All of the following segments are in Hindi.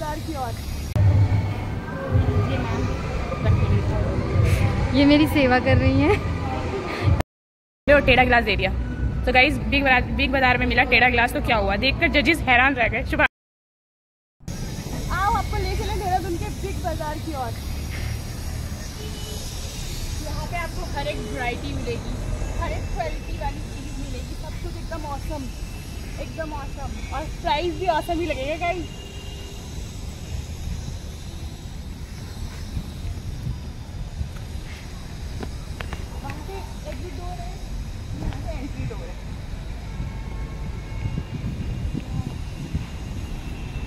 बाज़ार की ओर। ये मेरी सेवा कर रही हैं। और टेढ़ा गिलास दे दिया। तो guys big Bazaar Big Bazaar में मिला टेढ़ा गिलास तो क्या हुआ? देखकर जजेस हैरान रह गए। शुभ आओ आपको ले चले देहरादून के बिग बाज़ार की ओर। यहाँ पे आपको हर एक वैरायटी मिलेगी। हर एक क्वालिटी वाली चीज़ मिलेगी। सब कुछ एकदम औसम एकदम औसम और प्राइस भी औसम ही लगेगा गाइस वहाँ पे एग्जिट डोर है यहाँ पे एंट्री डोर है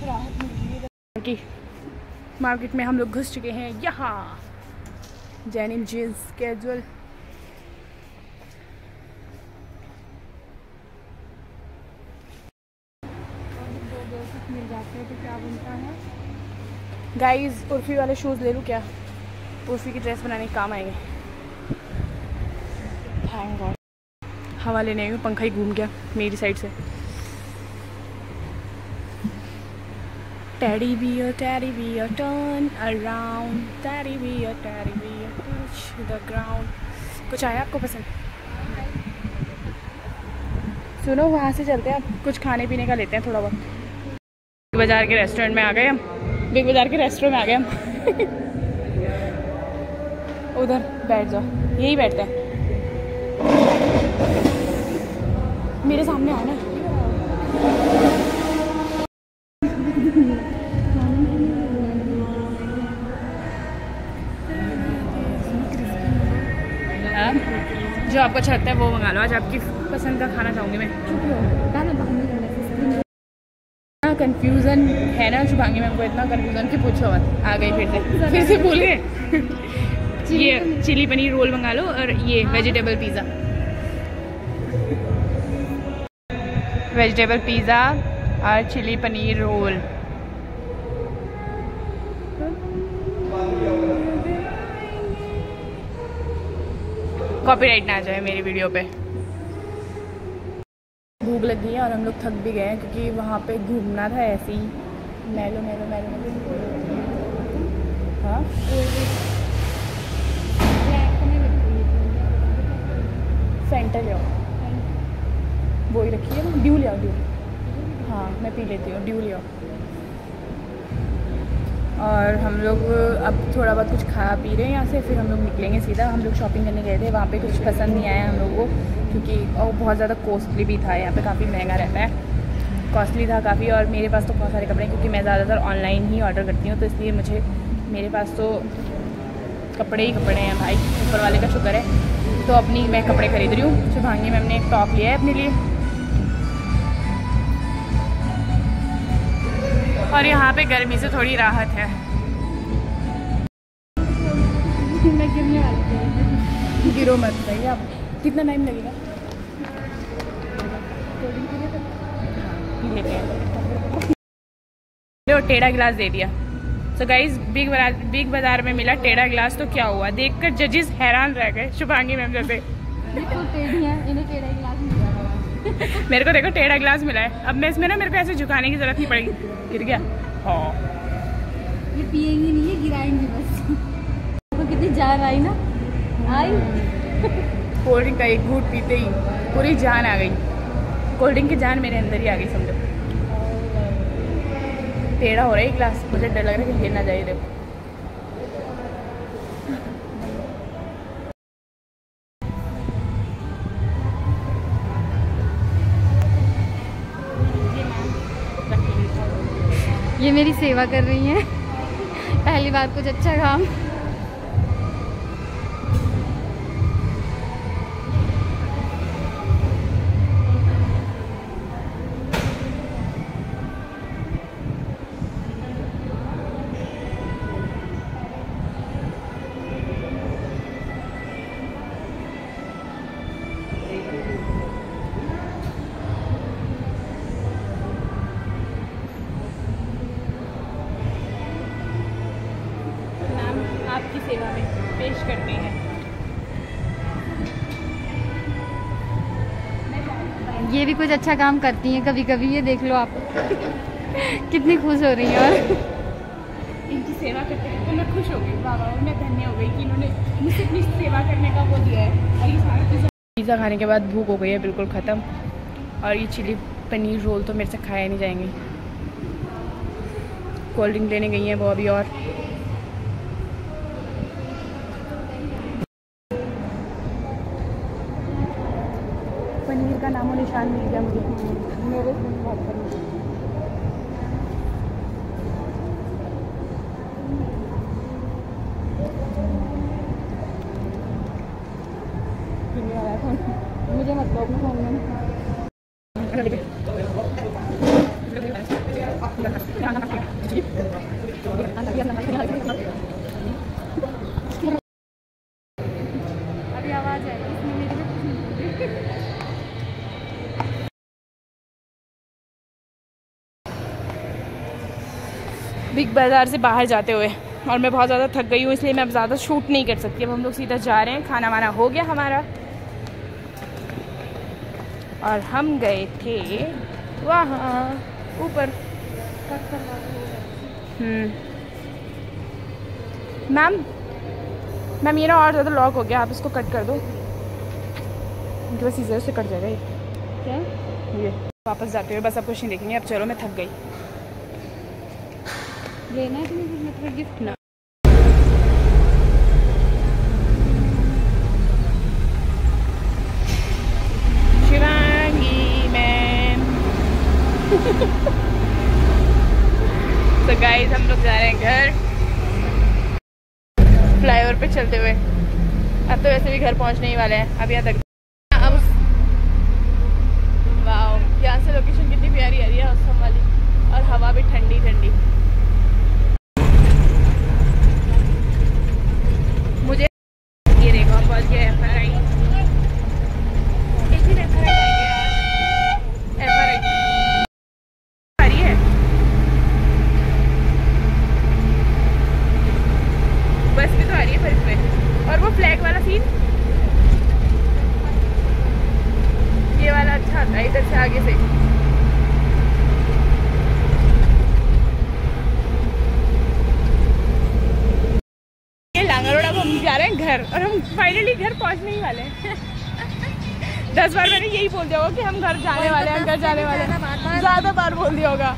राहत मिल रही है कि मार्केट में हम लोग घुस चुके हैं यहाँ। जैनिम जीन्स कैजुअल। मिल जाते हैं तो क्या बनता है गाइस उर्फी वाले शूज़ ले लूँ क्या? उर्फी की ड्रेस बनाने के काम आएँगे। थैंक गॉड हवा लेने आई हूँ पंखा ही घूम गया मेरी साइड से। Teddy bear, teddy bear, turn around. Teddy bear, teddy bear, touch the ground. कुछ आया आपको पसंद? सुनो वहाँ से चलते हैं कुछ खाने पीने का लेते हैं थोड़ा बहुत। बिग बाज़ार के रेस्टोरेंट में आ गए हम। बिग बाज़ार के रेस्टोरेंट में आ गए हम। उधर बैठ जाओ। यही बैठते हैं। मेरे सामने आओ आपको अच्छा लगता है, वो मंगा लो। आज आपकी पसंद का खाना चाहूँगी मैं। इतना कंफ्यूजन है ना शुभांगी मैम को इतना कंफ्यूजन कि पूछो मत। आ गई फिर से। फिर से भूल गए। ये चिली पनीर रोल मंगा लो और ये वेजिटेबल पिज़्ज़ा वेजिटेबल पिज़्ज़ा और चिली पनीर रोल। कॉपीराइट ना आ जाए मेरी वीडियो पे। भूख लग गई है और हम लोग थक भी गए हैं क्योंकि वहाँ पे घूमना था ऐसे ही। मैलो मैलो मैलो मैलो। हाँ? फेंटा ले वो ही रखी है ड्यू ले आओ ड्यू हाँ मैं पी लेती हूँ ड्यू ले आओ। और हम लोग अब थोड़ा बहुत कुछ खा पी रहे हैं यहाँ से, फिर हम लोग निकलेंगे सीधा। हम लोग शॉपिंग करने गए थे, वहाँ पे कुछ पसंद नहीं आया हम लोगों को, क्योंकि और बहुत ज़्यादा कॉस्टली भी था, यहाँ पे काफ़ी महँगा रहता है। कॉस्टली था काफ़ी और मेरे पास तो बहुत सारे कपड़े हैं, क्योंकि मैं ज़्यादातर ऑनलाइन ही ऑर्डर करती हूँ तो इसलिए मुझे, मेरे पास तो कपड़े ही कपड़े हैं भाई, ऊपर वाले का शुक्र है। तो अपनी मैं कपड़े खरीद रही हूँ शुभांगी मैम ने एक टॉप लिया है अपने लिए। और यहाँ पे गर्मी से थोड़ी राहत है। गिरो मत भाई आप। कितना टाइम लगेगा? टेढ़ा गिलास दे दिया। So guys Big Bazaar Big Bazaar में मिला टेढ़ा गिलास तो क्या हुआ? देखकर जजेस हैरान रह गए शुभांगी मैम जैसे। बिल्कुल टेढ़ी है इन्हें टेढ़ा गिलास मेरे को देखो टेढ़ा गिलास मिला है। अब मैं इसमें ना मेरे को ऐसे झुकाने की ज़रूरत नहीं पड़ेगी। गिर गया। हाँ। ये पिएँगी नहीं है गिराएँगी बस। तो कितनी जान आई ना। आई। कोल्ड ड्रिंक का एक घूट पीते ही पूरी जान आ गई। कोल्ड ड्रिंक की जान मेरे अंदर ही आ गई समझो। टेढ़ा हो रहा है गिलास। मुझे डर लग रहा है कि गिर ना जाए देखो। ये मेरी सेवा कर रही हैं। पहली बार कुछ अच्छा काम। ये भी कुछ अच्छा काम करती हैं कभी कभी ये देख लो आप। कितनी खुश हो रही हैं और इनकी सेवा करते हैं। तो मैं खुश हो गई। वाह मैं धन्य हो गई कि इन्होंने मुझसे इतनी सेवा करने का वो दिया है। और ये सारा पिज़्ज़ा खाने के बाद भूख हो गई है, बिल्कुल ख़त्म। और ये चिली पनीर रोल तो मेरे से खाया नहीं जाएँगे। कोल्ड ड्रिंक लेने गई हैं वो अभी और। पनीर का नामो निशान मिल गया मुझे। मेरे मुझे मतलब फ़ोन में अभी आवाज़ आएगी इसमें मेरे में कुछ नहीं बोली। बिग बाज़ार से बाहर जाते हुए। और मैं बहुत ज़्यादा थक गई हूँ, इसलिए मैं अब ज़्यादा शूट नहीं कर सकती। अब हम लोग सीधा जा रहे हैं खाना वाना हो गया हमारा। और हम गए थे वहाँ, ऊपर। हम्म। मैम मैम, ये ना और ज़्यादा लॉक हो गया, आप इसको कट कर दो। इनके पास सीजर से कट जाएगा ये क्या? ये, वापस जाते हुए बस अब कुछ नहीं देखेंगे। अब चलो, मैं थक गई। लेना है तुम्हें मतलब गिफ्ट ना। शिवांगी मैम। तो गाइस हम लोग जा रहे हैं घर। फ्लाईओवर पे चलते हुए। अब तो वैसे भी घर पहुँचने ही वाले हैं, अब यहाँ तक। अब वाओ यहाँ से लोकेशन कितनी प्यारी आ रही है, असम वाली। और हवा भी ठंडी ठंडी मुझे ये देखो हम पहुँच गए एफ़ आर आई एक दिन F R I F R I आ रही है बस भी तो आ रही है पर इसमें और वो फ्लैग वाला सीन ये वाला अच्छा आता है इधर से आगे से ये लांगरोड़ा अब हम जा रहे हैं घर और हम फाइनली घर पहुँचने ही वाले हैं। दस बार मैंने यही बोल दिया होगा कि हम घर जाने वाले हैं घर जाने वाले हैं। ज़्यादा बार बोल दिया होगा।